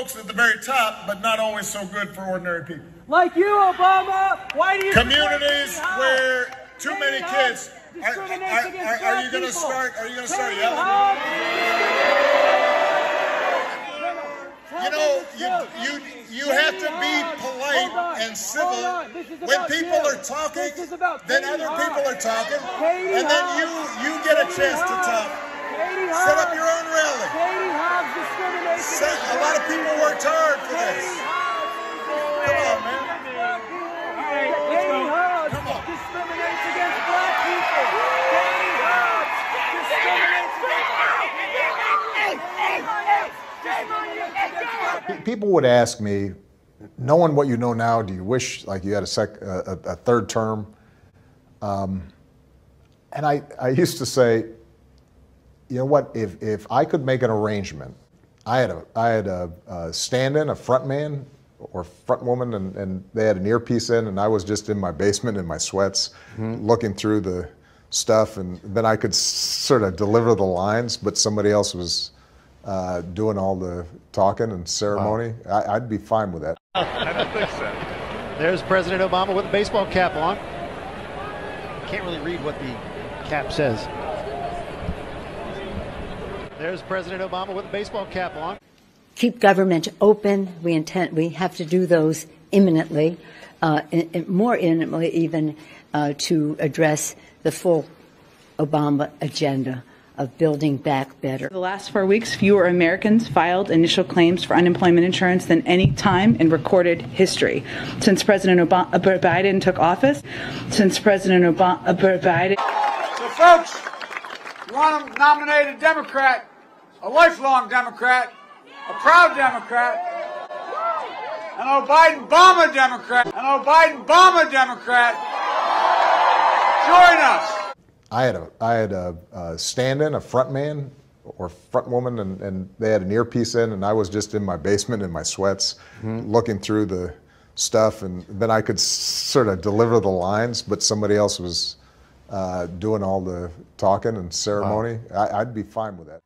folks at the very top, but not always so good for ordinary people. Like you, Obama. Why do you Communities where too Katie many kids. Are, are, are, are you going to start? Are you going to start yelling? You know, you you you have to be polite and civil when people are talking. Then other people are talking, and then you you get a chance to talk. Set up your own rally. Katie Hobbs discriminates Set, against a lot of black people worked hard for this. Katie Come on, man. Katie Hobbs discriminates against black people. Katie Hobbs discriminates against Pe- People would ask me, knowing what you know now, do you wish like you had a, sec, a, a a third term? Um, and I, I used to say, you know what? If if I could make an arrangement, I had a I had a, a stand-in, a front man or front woman, and, and they had an earpiece in, and I was just in my basement in my sweats, looking through the stuff, and then I could s- sort of deliver the lines, but somebody else was uh, doing all the talking and ceremony. I, I'd be fine with that. I don't think so. There's President Obama with a baseball cap on. Can't really read what the cap says. There's President Obama with a baseball cap on. keep government open. We intend we have to do those imminently, uh, in, in- more imminently even uh, to address the full Obama agenda of building back better. The last four weeks, fewer Americans filed initial claims for unemployment insurance than any time in recorded history. Since President Obama, Biden took office, since President Obama, Biden. So, folks, you want to nominate a Democrat, a lifelong Democrat, a proud Democrat, an O'Biden bomber Democrat, an O'Biden bomber Democrat. Join us. I had a I had a, a stand-in, a front man or front woman, and, and they had an earpiece in, and I was just in my basement in my sweats, mm-hmm. looking through the stuff, and then I could sort of deliver the lines, but somebody else was uh, doing all the talking and ceremony. I, I'd be fine with that.